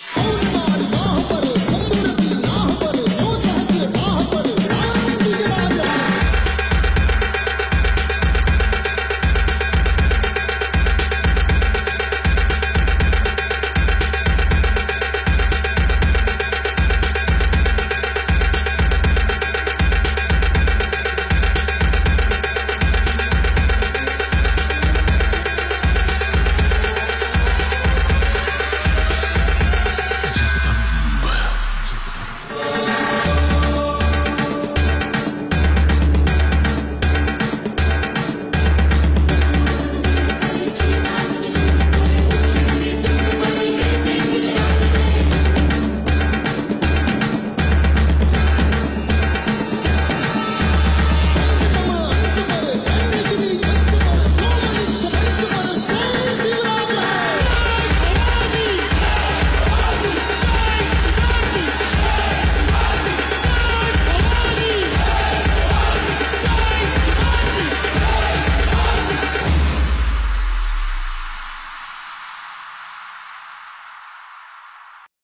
Hold on,